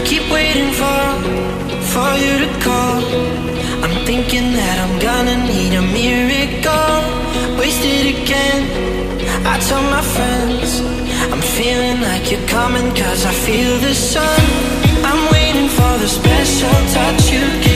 I keep waiting for, for you to call. I'm thinking that I'm gonna need a miracle. Wasted again, I tell my friends I'm feeling like you're coming cause I feel the sun. I'm waiting for the special touch you give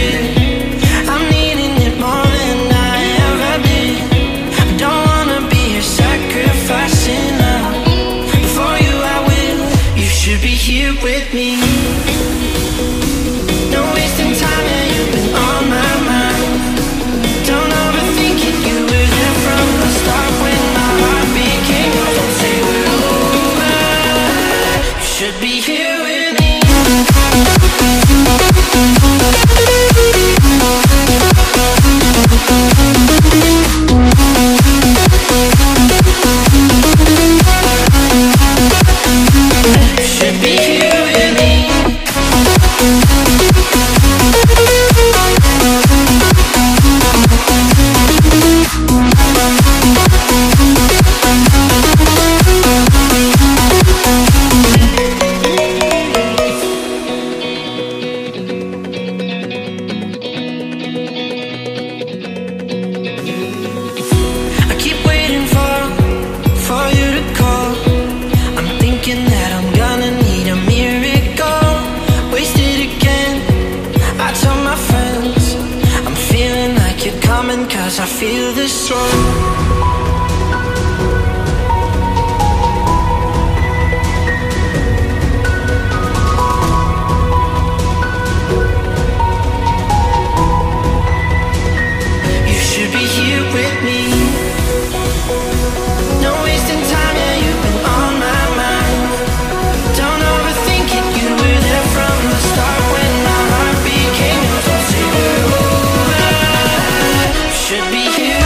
cause I feel this strong. be you.